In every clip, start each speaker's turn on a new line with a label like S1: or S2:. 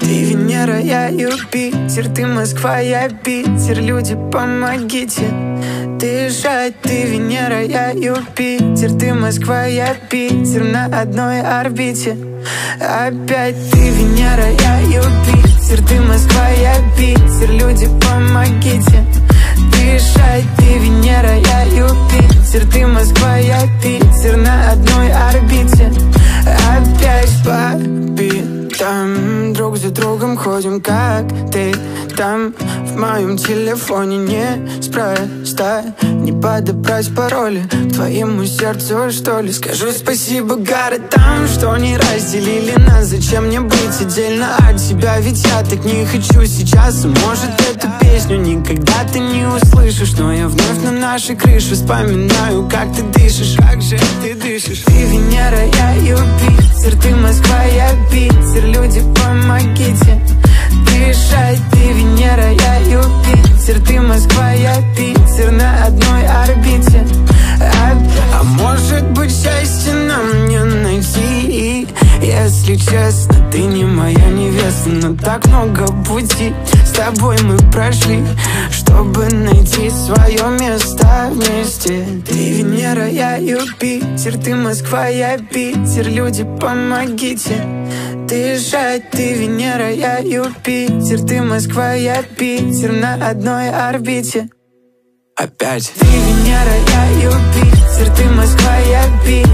S1: Ты Венера, я Юпитер Ты Москва, я Питер. Люди, помогите. Дышать Ты Венера, я Юпитер Ты Москва, я Питер. На одной орбите. Опять ты Венера, я Юпитер Ты Москва, я Питер. Люди, помогите. Дышать Ты Венера, я Юпитер Ты Москва, я Питер. На одной орбите. Опять за другом ходим, как ты там В моем телефоне не спроста Не подобрать пароли твоему сердцу, что ли? Скажу спасибо городам, что не разделили нас. Зачем мне быть отдельно от тебя? Ведь я так не хочу сейчас. Может эту песню никогда ты не услышишь Но я вновь на нашей крыше Вспоминаю, как ты дышишь Как же ты дышишь. Ты Венера, я Юпитер Ты Москва, я Питер. Люди, помогите Дышать. Ты Венера, я Юпитер Ты Москва, я Питер Если честно, ты не моя невеста Но так много пути с тобой мы прошли Чтобы найти свое место вместе. Ты Венера, я Юпитер Ты Москва, я Питер. Люди, помогите. Дышать Ты Венера, я Юпитер Ты Москва, я Питер. На одной орбите. Опять. Ты Венера, я Юпитер Ты Москва, я Питер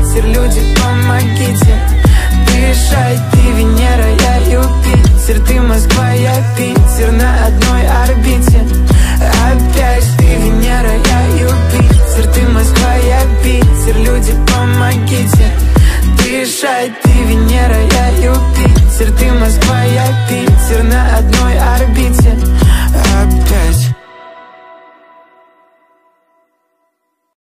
S1: мешает Ты Венера, я Юпитер Ты Москва, я Питер На одной орбите.